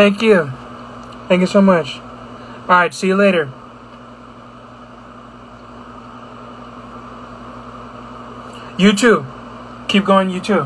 Thank you. Thank you so much. All right, see you later. You too. Keep going, you too.